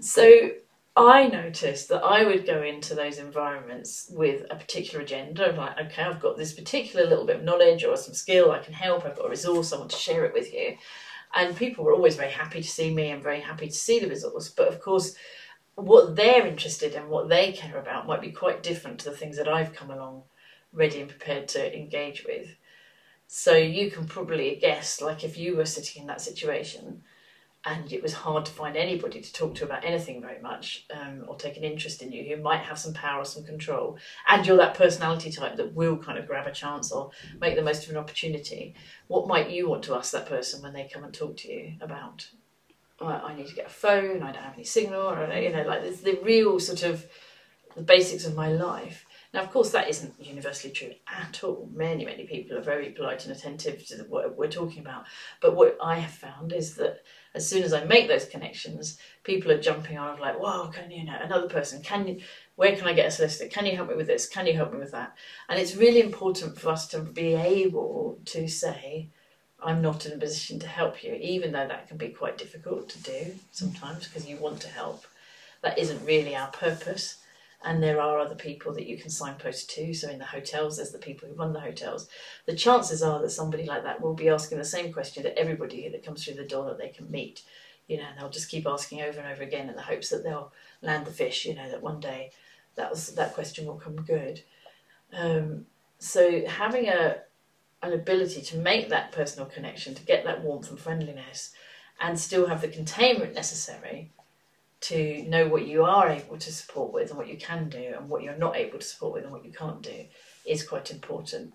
So I noticed that I would go into those environments with a particular agenda of like, okay, I've got this particular little bit of knowledge or some skill, I can help, I've got a resource, I want to share it with you. And people were always very happy to see me and very happy to see the resource. But of course, what they're interested in, what they care about, might be quite different to the things that I've come along ready and prepared to engage with. So you can probably guess, like if you were sitting in that situation, and it was hard to find anybody to talk to about anything very much um, or take an interest in you who might have some power or some control. And you're that personality type that will kind of grab a chance or make the most of an opportunity. What might you want to ask that person when they come and talk to you about well, i need to get a phone i don't have any signal or you know like the real sort of the basics of my life now, of course, that isn't universally true at all. Many, many people are very polite and attentive to what we're talking about. But what I have found is that as soon as I make those connections, people are jumping on of like, wow, can you know another person? Can you? Where can I get a solicitor? Can you help me with this? Can you help me with that? And it's really important for us to be able to say, I'm not in a position to help you, even though that can be quite difficult to do sometimes because you want to help. That isn't really our purpose and there are other people that you can signpost to. So in the hotels, there's the people who run the hotels. The chances are that somebody like that will be asking the same question to everybody that comes through the door that they can meet. You know, and they'll just keep asking over and over again in the hopes that they'll land the fish. You know, that one day that was that question will come good. Um, so having a an ability to make that personal connection, to get that warmth and friendliness, and still have the containment necessary to know what you are able to support with and what you can do and what you're not able to support with and what you can't do is quite important.